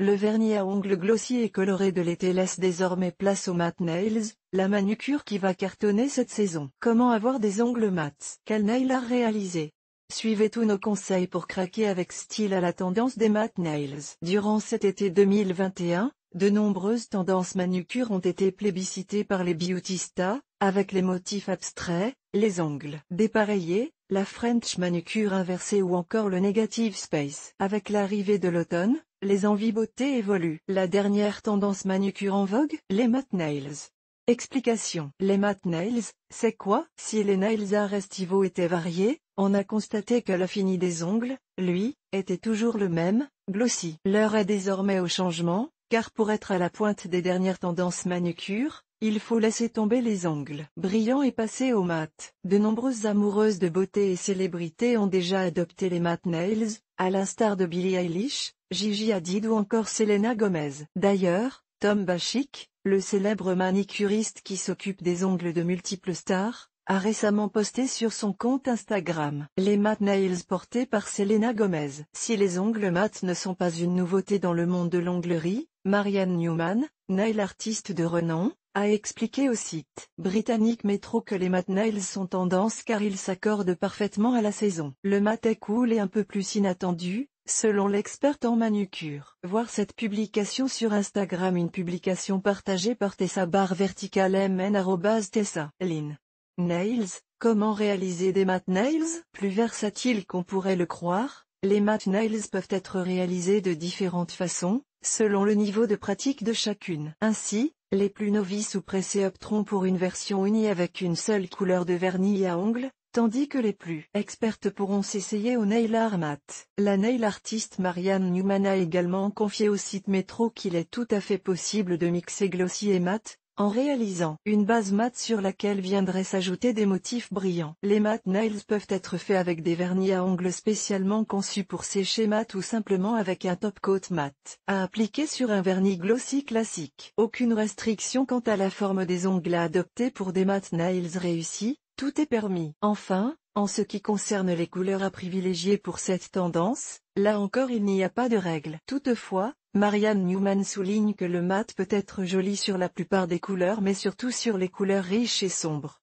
Le vernis à ongles glossy et coloré de l'été laisse désormais place aux matte nails, la manucure qui va cartonner cette saison. Comment avoir des ongles mat Quel nail art réaliser? Suivez tous nos conseils pour craquer avec style à la tendance des matte nails. Durant cet été 2021, de nombreuses tendances manucures ont été plébiscitées par les beautistas, avec les motifs abstraits, les ongles dépareillés, la French manucure inversée ou encore le negative space. Avec l'arrivée de l'automne, les envies beauté évoluent. La dernière tendance manucure en vogue Les matte nails. Explication. Les matte nails, c'est quoi? Si les nails art estivaux étaient variés, on a constaté que fini des ongles, lui, était toujours le même, glossy. L'heure est désormais au changement, car pour être à la pointe des dernières tendances manucure, il faut laisser tomber les ongles brillants et passer au mat. De nombreuses amoureuses de beauté et célébrités ont déjà adopté les matte nails, à l'instar de Billie Eilish, Gigi Hadid ou encore Selena Gomez. D'ailleurs, Tom Bachik, le célèbre manicuriste qui s'occupe des ongles de multiples stars, a récemment posté sur son compte Instagram les matte nails portés par Selena Gomez. Si les ongles mat ne sont pas une nouveauté dans le monde de l'onglerie, Marianne Newman, nail artiste de renom, a expliqué au site britannique Metro que les matte nails sont tendance car ils s'accordent parfaitement à la saison. Le mat est cool et un peu plus inattendu, Selon l'experte en manucure, voir cette publication sur Instagram une publication partagée par Tessa barre verticale mn Tessa Lin. Nails, comment réaliser des matte nails Plus versatile qu'on pourrait le croire, les matte nails peuvent être réalisés de différentes façons, selon le niveau de pratique de chacune. Ainsi, les plus novices ou pressés opteront pour une version unie avec une seule couleur de vernis à ongles, tandis que les plus expertes pourront s'essayer au nail art mat. La nail artiste Marianne Newman a également confié au site Metro qu'il est tout à fait possible de mixer glossy et mat, en réalisant une base mat sur laquelle viendraient s'ajouter des motifs brillants. Les mat nails peuvent être faits avec des vernis à ongles spécialement conçus pour sécher mat ou simplement avec un top coat mat, à appliquer sur un vernis glossy classique. Aucune restriction quant à la forme des ongles à adopter pour des mat nails réussis, tout est permis. Enfin, en ce qui concerne les couleurs à privilégier pour cette tendance, là encore il n'y a pas de règle. Toutefois, Marianne Newman souligne que le mat peut être joli sur la plupart des couleurs mais surtout sur les couleurs riches et sombres.